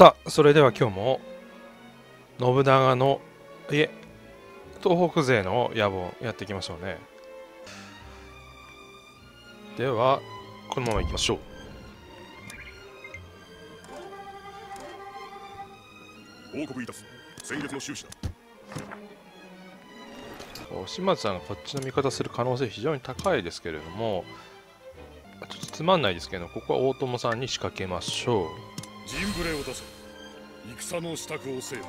さあそれでは今日も信長のいえ東北勢の野望やっていきましょうね。ではこのままいきましょう。報告いたす先月の収支だ。島津さんがこっちの味方する可能性非常に高いですけれどもちょっとつまんないですけどここは大友さんに仕掛けましょう陣ブレを出せ。戦の支度をせよ。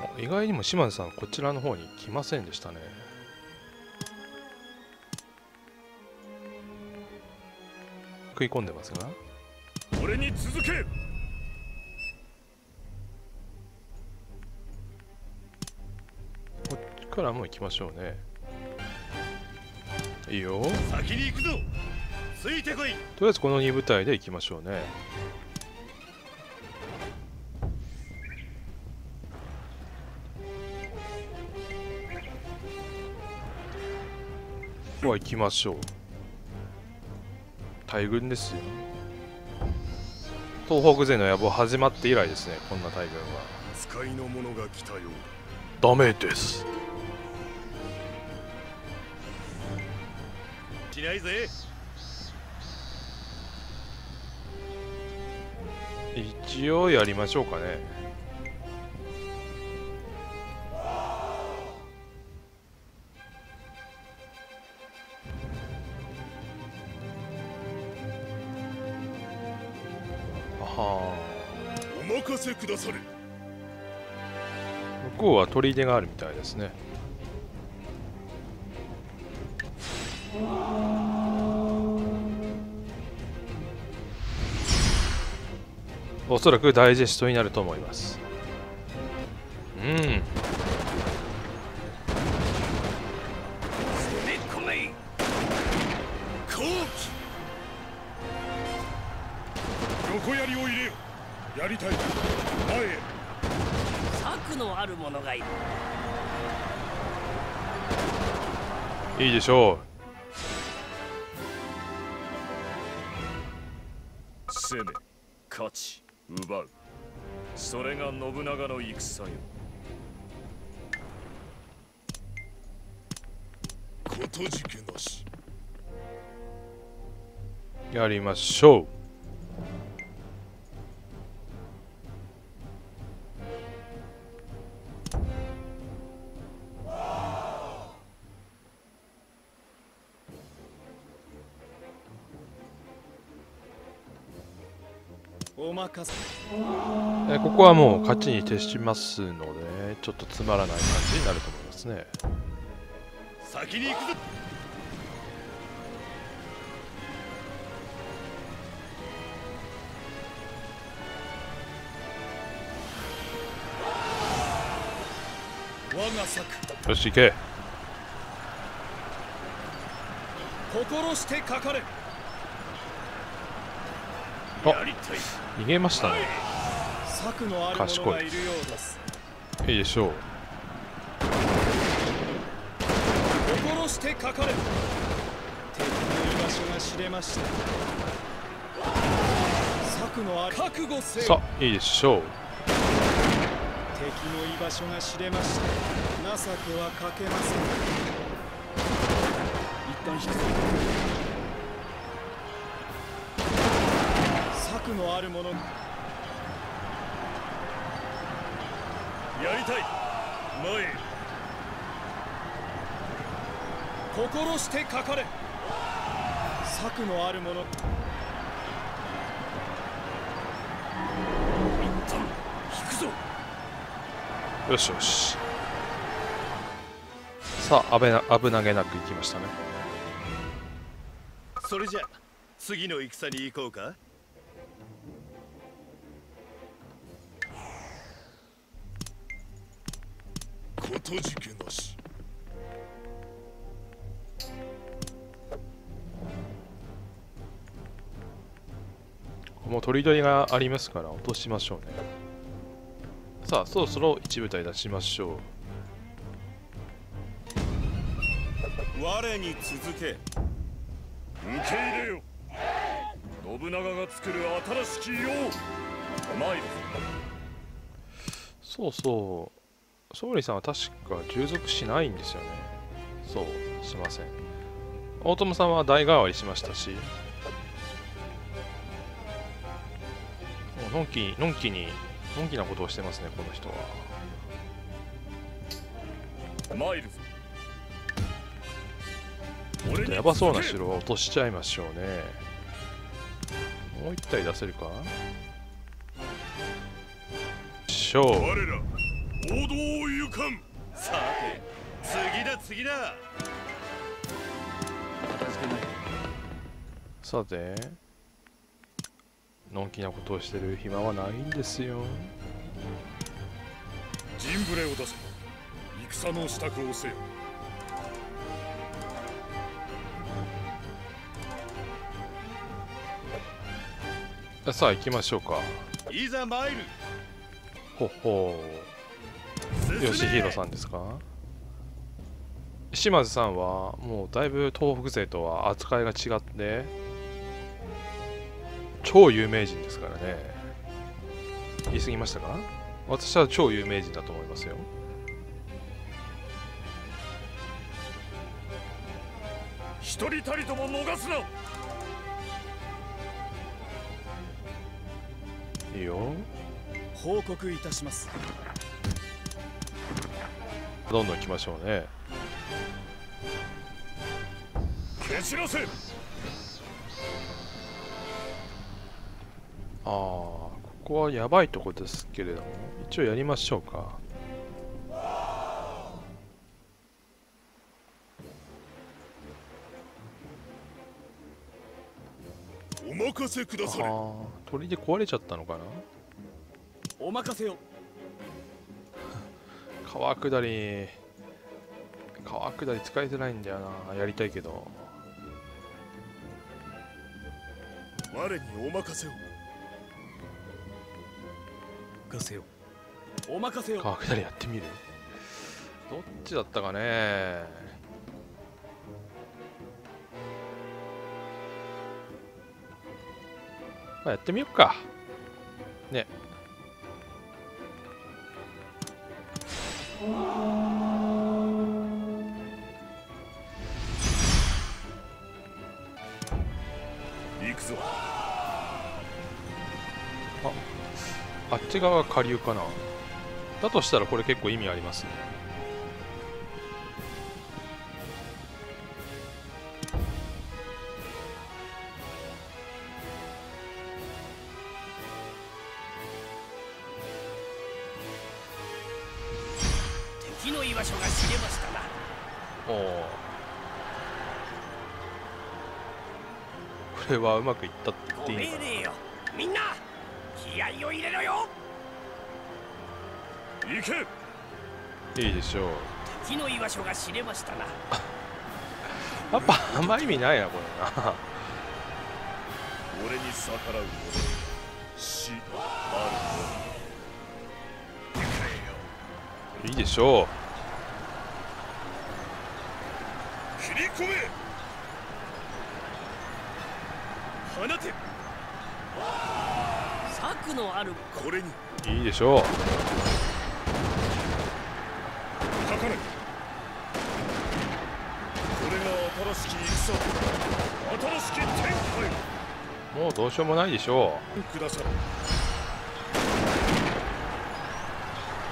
あ意外にも島津さんこちらの方に来ませんでしたね。食い込んでますが。俺に続け。こっちからもう行きましょうねいいよ。先に行くぞ。ついてこい。とりあえずこの2部隊で行きましょうね。では行きましょう。大軍ですよ。東北勢の野望始まって以来ですねこんな大軍は。使いの者が来たよダメですしないぜ。一応やりましょうかね。はお任せくだされ。あ向こうは砦があるみたいですねおそらくダイジェストになると思います。うん。を入れよ。やりたい。前へ。策のある者がいる。いいでしょ攻め。勝ち奪う。それが信長の戦よ。ことじけなし。うやりましょうお任せえここはもう勝ちに徹しますのでちょっとつまらない感じになると思いますね。先に行くぞ。よし行け。心してかかれあ逃げましたね。策のある者がい。いいでしょ。う心してかかれ。敵の居場所が知れました。策のある。覚悟せよ。さあいいでしょ。う敵の居場所が知れました。情けはかけません。一旦引くのある者やりたい。前へ。心してかかれ。策のある者一旦引くぞ。よしよし。さあ危な危なげなくいきましたね。それじゃ次の戦に行こうかとじけなし。もう砦がありますから落としましょうね。さあそろそろ一部隊出しましょう。我に続け。受け入れよ。信長が作る新しき世を。参るそうそう勝利さんは確か従属しないんですよね。そう。しません。大友さんは代替わりしましたし。もうのんきのんきにのんきなことをしてますねこの人は。ちょっとやばそうな城は落としちゃいましょうね。もう一体出せるか？しょう王道を行かん。さて次だ次だ。さてのんきなことをしてる暇はないんですよ。陣船を出せ。戦の支度をせよ。さあ行きましょうか。いざ参る。ほっほ進め吉弘さんですか？島津さんはもうだいぶ東北勢とは扱いが違って超有名人ですからね。言い過ぎましたか？私は超有名人だと思いますよ。一人たりとも逃すな。いいよ。報告いたしますどんどん行きましょうね。蹴散らせ。ああここはやばいとこですけれども。一応やりましょうか。お任せくだああ鳥で壊れちゃったのかな？お任せを川下り。川下り使いづらいんだよな。やりたいけど。我にお任せを。任せよ。お任せよ川下りやってみる？どっちだったかね。まあやってみよっか。ね行くぞ。ああっち側が下流かな。だとしたらこれ結構意味ありますね。場所が知れましたな。おおこれはうまくいったって言っごていいのかな？命令よ。みんな気合を入れろよ。行け。いいでしょう。敵の居場所が知れましたな。やっぱあんま意味ないなこれな。俺に逆らう者死あいいでしょうる切り込め放て。策のあるこれに。いいでしょう。書かないこれが新しき戦新しき展もうどうしようもないでしょ開くださう。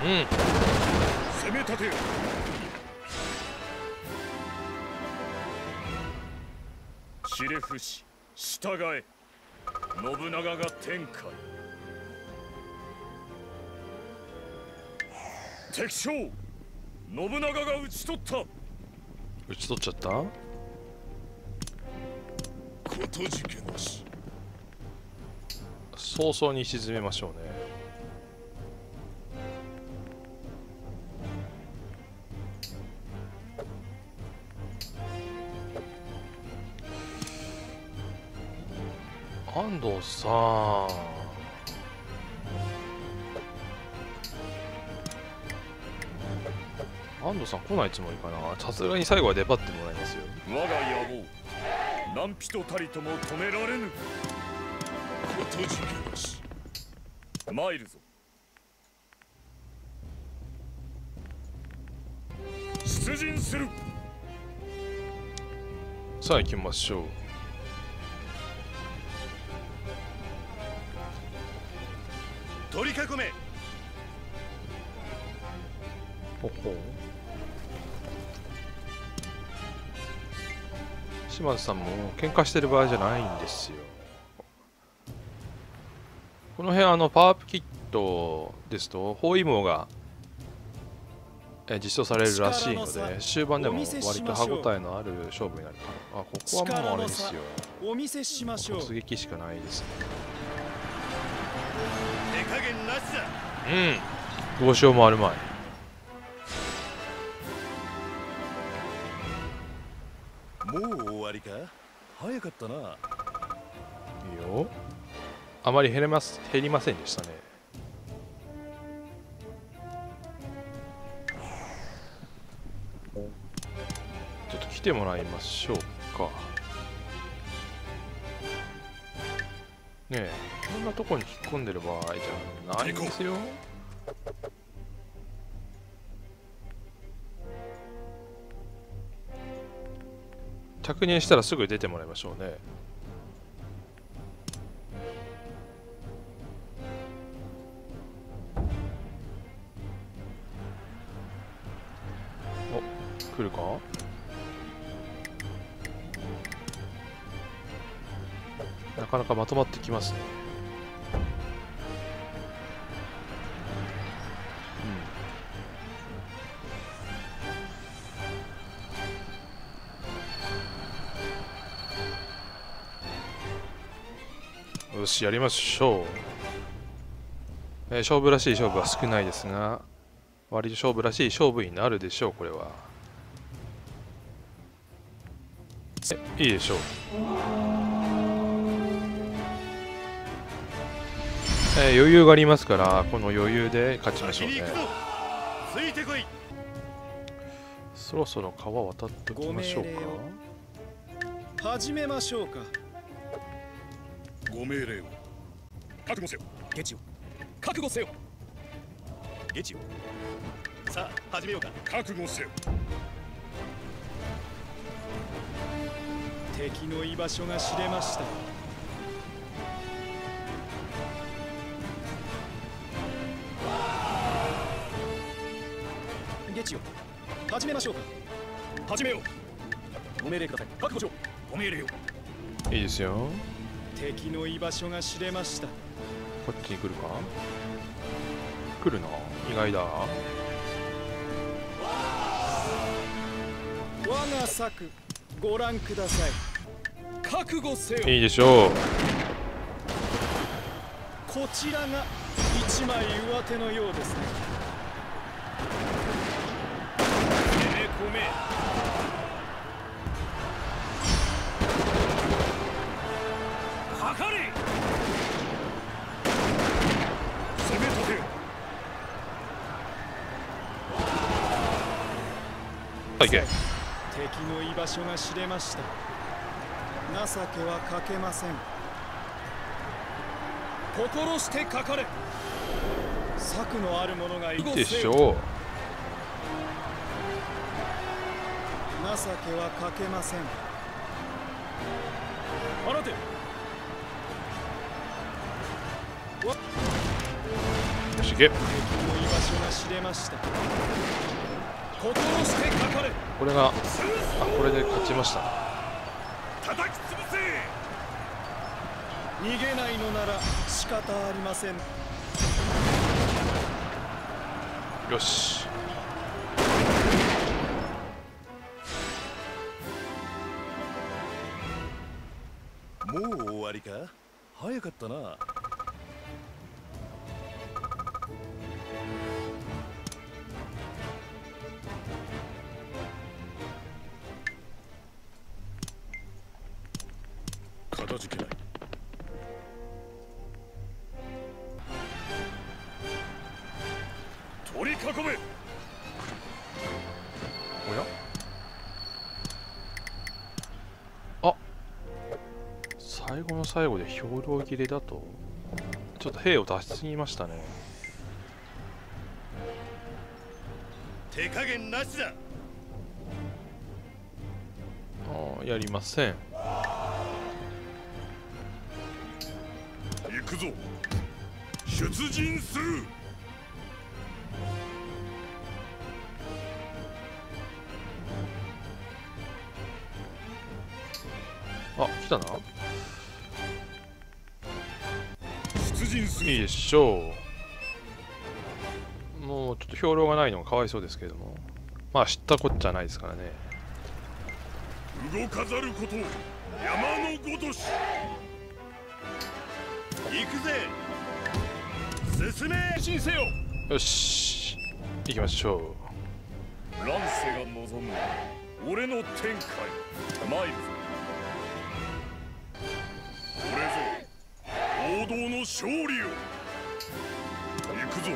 うん。攻め立てよ知れ不死従え。信長が天下へ。敵将信長が討ち取った。打ち取っちゃった？ことじけなし。早々に沈めましょうね安藤さん安藤さん来ないつもりかな？さすがに最後は出張ってもらいますよ。我が野望何人たりとも止められぬ。ことじけし。参るぞ。出陣する。さあ行きましょう取り囲め。ほほう。島津さんも喧嘩してる場合じゃないんですよ。この辺あのパワーアップキットですと包囲網がえ実装されるらしいので終盤でも割と歯応えのある勝負になる。かなあここはもうあれですよ。お見せしましょう。突撃しかないですねうんどうしようもあるまい。もう終わりか？早かったな。いいよ。あまり減れます減りませんでしたね。ちょっと来てもらいましょうかえこんなとこに引っ込んでる場合じゃな。いんですよ。着任したらすぐ出てもらいましょうねまとまってきますね。うん。よしやりましょう、えー勝負らしい勝負は少ないですが割と勝負らしい勝負になるでしょうこれは。いいでしょう。えー余裕がありますからこの余裕で勝ちましょうね。そろそろ川渡っておきましょうか。ご命令始めましょうか。ご命令を。覚悟せよ。ゲチよ覚悟せよ。ゲチよさあ始めようか。覚悟せよ。敵の居場所が知れましたゲチよ始めましょうか。始めよう。ご命令ください。覚悟しろ。ご命令を。いいですよ。敵の居場所が知れました。こっちに来るか？来るな意外だ。我が策ご覧ください。覚悟せよ。いいでしょう。こちらが一枚上手のようですね攻め。込めかかれ。攻め立て。よはい。け敵の居場所が知れました。情けはかけません。心してかかれ。策のある者がいる。いいでしょう情けはかけません。これがあこれで勝ちました。叩き潰せ。逃げないのなら仕方ありません。よし早かったな。最後で兵糧切れだと。ちょっと兵を出しすぎましたね。手加減なしだ。あーやりません。行くぞ。出陣する。あ来たないいでしょう。もうちょっと兵糧がないのがかわいそうですけれども。まあ知ったこっちゃないですからね。動かざること山のごとし。行くぜ。進め。進せよ。よし。行きましょ乱世が望む俺の天下へ。参るぞれぞ王道の勝利よ行くぞ。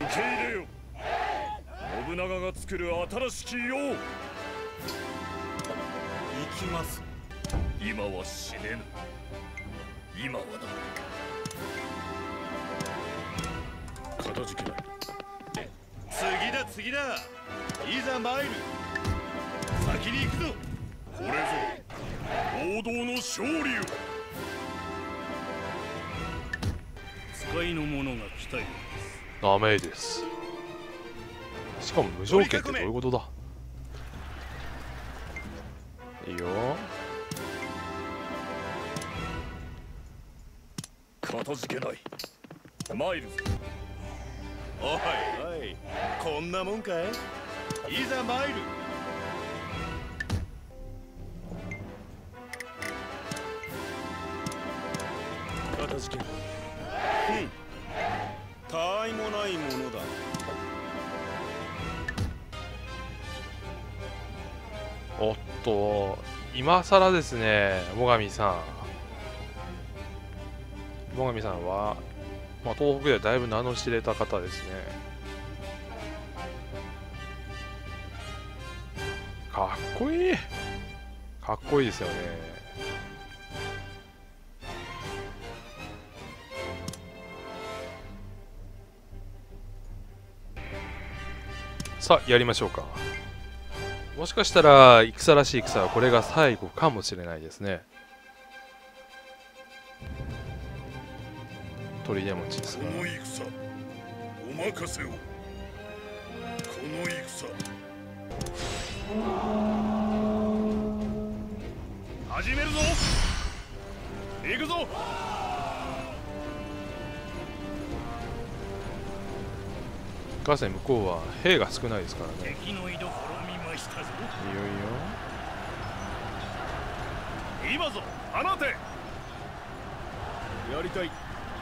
受け入れよ。信長が作る新しき世を。行きます。今は死ねぬ。今はなかたじけない次だ次だ。いざ参る。先に行くぞ。これぞ。王道の勝利よ使いの者が来たようダメです。しかも無条件ってどういうことだ？いいよ。かたじけない。参るぞおい。おい。こんなもんかい？いざ参るいもないものだ。おっと今更ですね最上さん。最上さんは、まあ、東北ではだいぶ名の知れた方ですね。かっこいい。かっこいいですよね。さあやりましょうか。もしかしたら戦らしい戦はこれが最後かもしれないですね。砦持ちですがこの戦お任せを。この戦。始めるぞ。行くぞ。ガセ向こうは兵が少ないですからね。敵の居所見ましたぞ。いよ今ぞ放て。やりたい。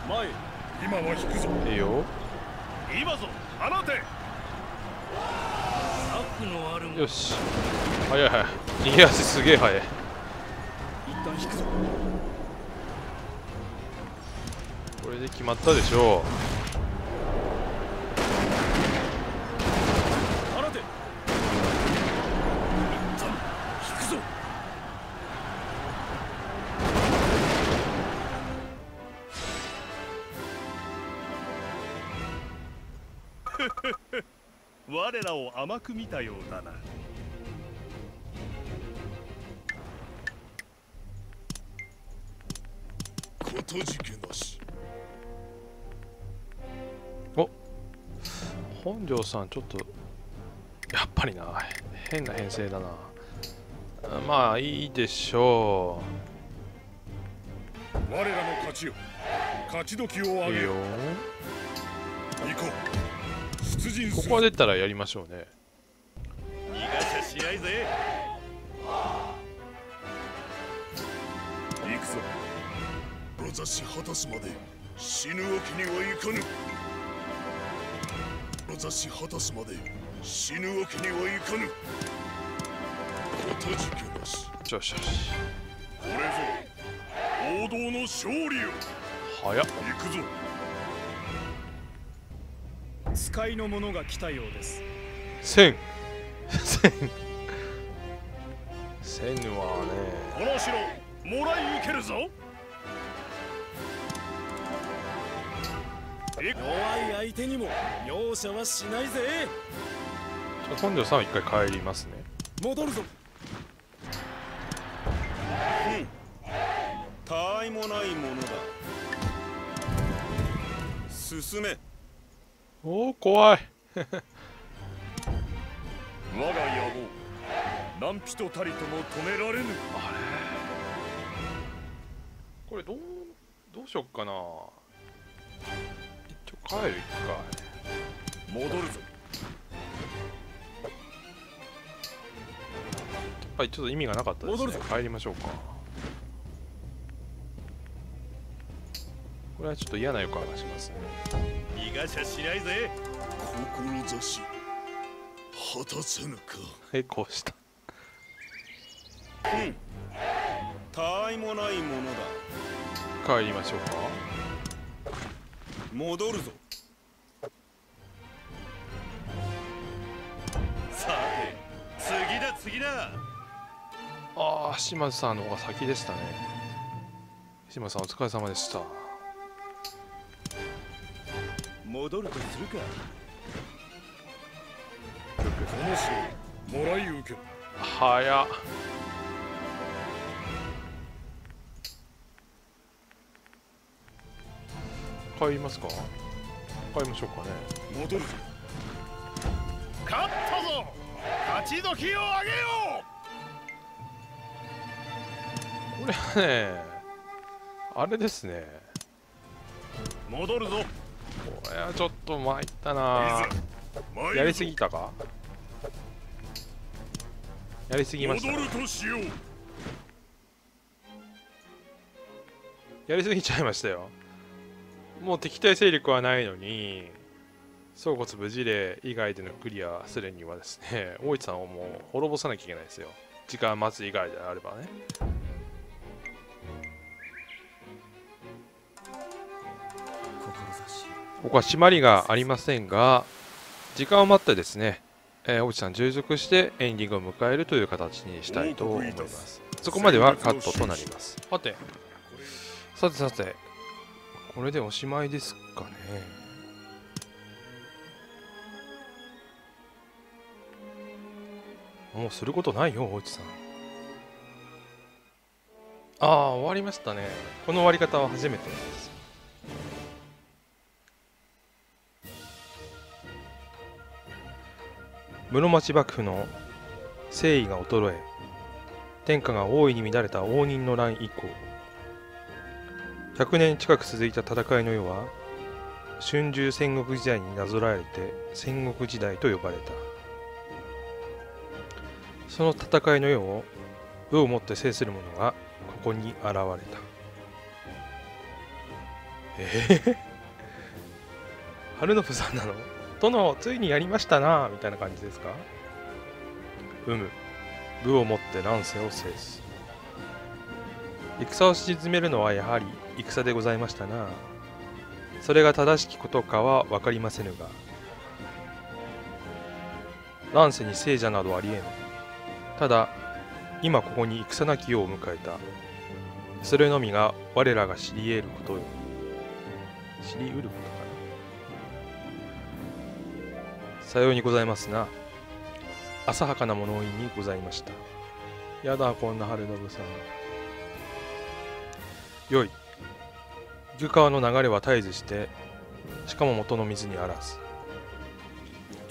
前へ。今は引くぞ。いよいいよ。今ぞ放て。悪のあるもよし。早い早い。逃げ足すげえ早い。一旦引くぞ。これで決まったでしょ放甘く見たようだな。かたじけなし。本庄さんちょっとやっぱりな変な編成だな。あまあいいでしょ我らの勝ちよ。勝ち時をういいよ。あげよ。行こう。出陣する。ここは出たらやりましょうねしゃしないぜ。行くぞ。志果たすまで死ぬわけにはいかぬ。志果たすまで死ぬわけにはいかぬ。かたじけなし。よしよし。これぞ。王道の勝利よ。早っ。行くぞ。使いの者が来たようです。千千千はねこの城もらい受けるぞ。弱い相手にも容赦はしないぜ。本庄さんは一回帰りますね。戻るぞ。たわいもないものだ。進め。おお怖い我が野望。何人たりとも止められぬ。これどうどうしよっかな。一応帰る一回。戻るぞ。はいちょっと意味がなかったですね。戻るぞ。帰りましょうか。これはちょっと嫌な予感がしますね。逃がしゃしないぜ。志果たせぬか。えこうした。たわいもないものだ。帰りましょうか。戻るぞ。さて次だ次だ。ああ島津さんの方が先でしたね。島津さんお疲れ様でした。戻るとするか。この勝利もらい受け早っ。帰りますか？帰りましょうかね。戻るぞ。勝ったぞ。勝ち時をあげよこれはねあれですね。戻るぞ。これはちょっと参ったな。やりすぎたか？やりすぎました。ね戻るとしようやりすぎちゃいましたよ。もう敵対勢力はないのに総骨無事例以外でのクリアするにはですね 大市さんをもう滅ぼさなきゃいけないですよ。時間待つ以外であればね。ここは締まりがありませんが時間を待ってですね、えー、大内さん従属してエンディングを迎えるという形にしたいと思います。そこまではカットとなります。さて。さてさてこれでおしまいですかね。もうすることないよ大内さん。ああ終わりましたね。この終わり方は初めてです室町幕府の誠意が衰え天下が大いに乱れた応仁の乱以降100年近く続いた戦いの世は春秋戦国時代になぞらえて戦国時代と呼ばれた。その戦いの世を武をもって制する者がここに現れた。えー、春信さんなの？殿ついにやりましたなみたいな感じですか？うむ。武をもって乱世を制す。戦を鎮めるのはやはり戦でございましたな。それが正しきことかは分かりませぬが乱世に聖者などありえぬ。ただ今ここに戦なき世を迎えた。それのみが我らが知り得ることよ。知り得ること。さようにございますな。浅はかな物言いにございました。やだこんな春信さん。よい。湯川の流れは絶えずしてしかも元の水にあらず。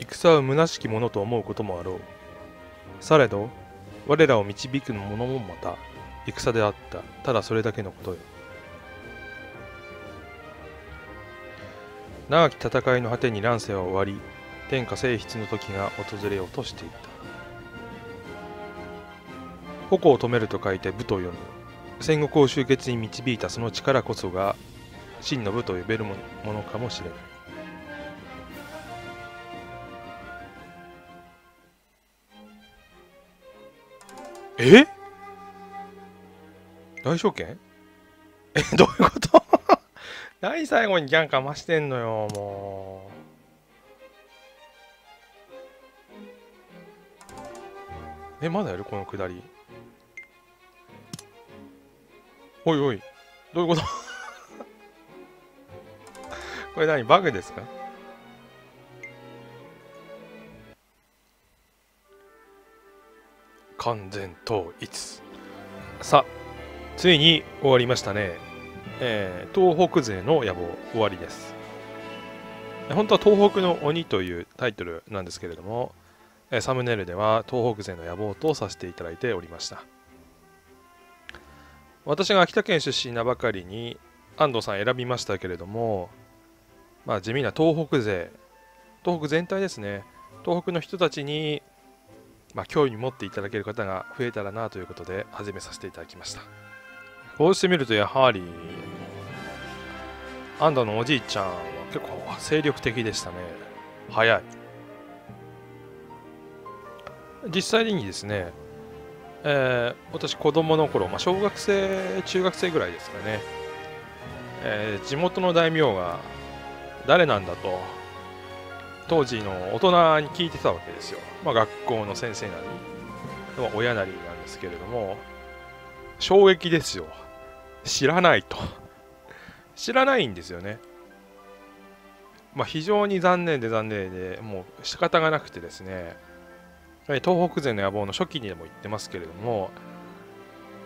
戦は虚しきものと思うこともあろう。されど我らを導くものもまた戦であった。ただそれだけのことよ。長き戦いの果てに乱世は終わり天下征筆の時が訪れようとしていた。矛を止めると書いて武と読む。戦国を終結に導いたその力こそが真の武と呼べるものかもしれない。え？大証券？えどういうこと？何最後にギャンかましてんのよもう。えまだやる？このくだり。おいおい。どういうこと？これ何？バグですか？完全統一。さあついに終わりましたね、えー、東北勢の野望終わりです。本当は東北の鬼というタイトルなんですけれどもサムネイルでは東北勢の野望とさせていただいておりました。私が秋田県出身なばかりに安藤さん選びましたけれどもまあ地味な東北勢東北全体ですね。東北の人たちにまあ、興味持っていただける方が増えたらなということで始めさせていただきました。こうしてみるとやはり安藤のおじいちゃんは結構精力的でしたね。早い。実際にですね、えー、私子供の頃、まあ、小学生中学生ぐらいですかね、えー、地元の大名が誰なんだと当時の大人に聞いてたわけですよ、まあ、学校の先生なり、まあ、親なりなんですけれども衝撃ですよ。知らないと。知らないんですよね。まあ非常に残念で残念でもう仕方がなくてですね東北勢の野望の初期にでも言ってますけれども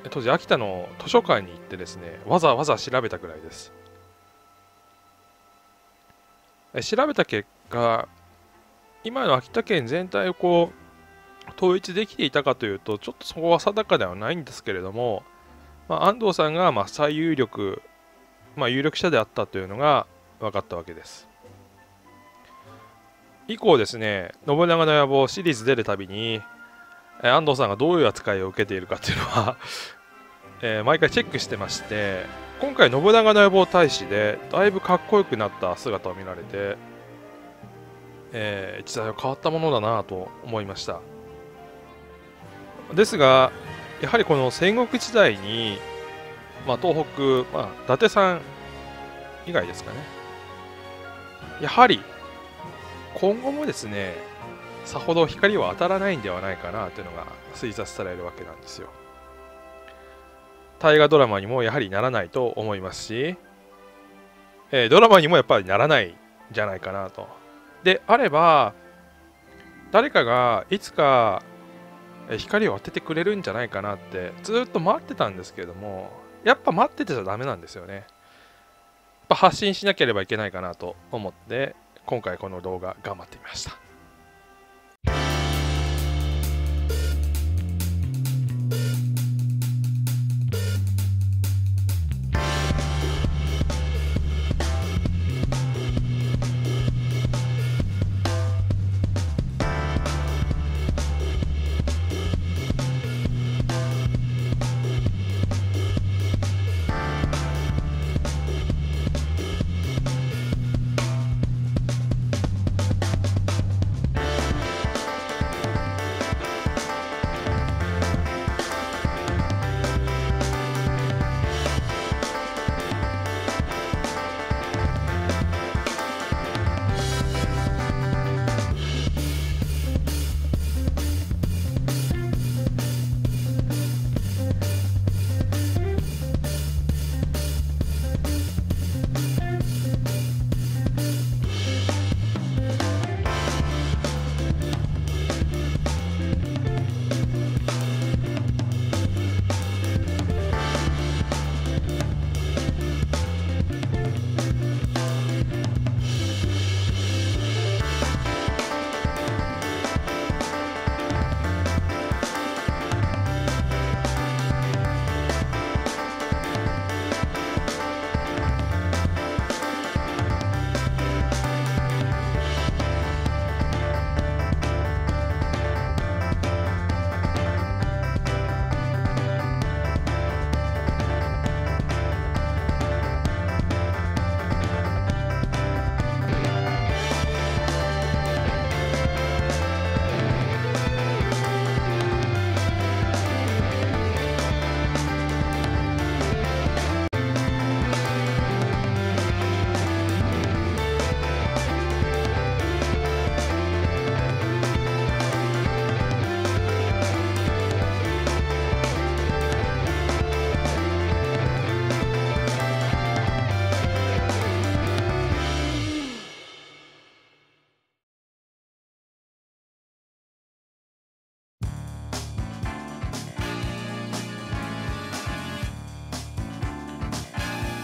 当時秋田の図書館に行ってですねわざわざ調べたくらいです。調べた結果今の秋田県全体をこう統一できていたかというとちょっとそこは定かではないんですけれども、まあ、安藤さんがま最有力、まあ、有力者であったというのが分かったわけです。以降ですね信長の野望シリーズ出るたびに安藤さんがどういう扱いを受けているかっていうのは え、毎回チェックしてまして今回信長の野望大使でだいぶかっこよくなった姿を見られて、えー、時代は変わったものだなと思いました。ですがやはりこの戦国時代に、まあ、東北、まあ、伊達さん以外ですかね。やはり今後もですねさほど光は当たらないんではないかなというのが推察されるわけなんですよ大河ドラマにもやはりならないと思いますし、えー、ドラマにもやっぱりならないんじゃないかなと。であれば、誰かがいつか光を当ててくれるんじゃないかなってずっと待ってたんですけれども、やっぱ待っててちゃダメなんですよね。やっぱ発信しなければいけないかなと思って、今回この動画頑張ってみました。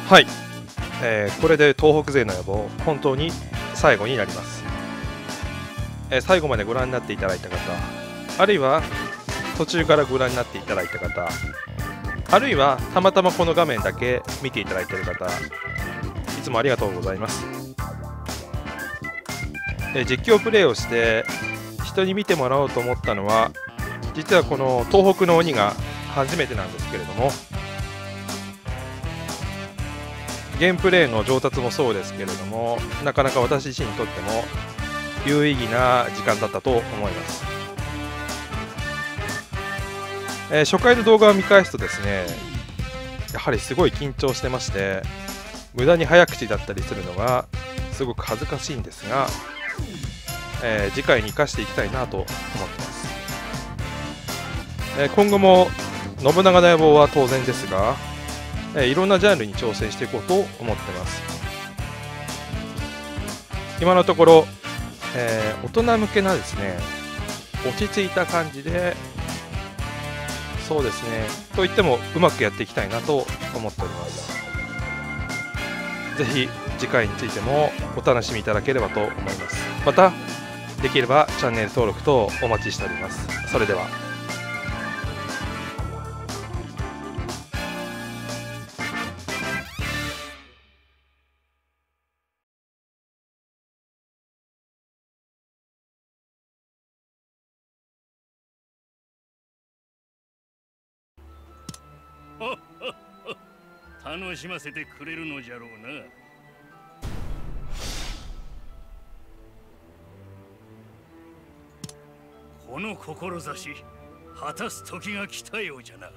はい、えーこれで東北勢の野望本当に最後になります、えー最後までご覧になっていただいた方あるいは途中からご覧になっていただいた方あるいはたまたまこの画面だけ見ていただいている方いつもありがとうございます、えー実況プレイをして人に見てもらおうと思ったのは実はこの東北の鬼が初めてなんですけれどもゲームプレイの上達もそうですけれどもなかなか私自身にとっても有意義な時間だったと思います、えー初回の動画を見返すとですねやはりすごい緊張してまして無駄に早口だったりするのがすごく恥ずかしいんですが、えー次回に生かしていきたいなと思ってます、えー今後も信長の野望は当然ですがえいろんなジャンルに挑戦していこうと思ってます。今のところ、えー大人向けなですね落ち着いた感じでそうですねと言ってもうまくやっていきたいなと思っております。ぜひ次回についてもお楽しみいただければと思います。またできればチャンネル登録等お待ちしております。それでは。しませてくれるのじゃろうな。この志果たす時が来たようじゃな。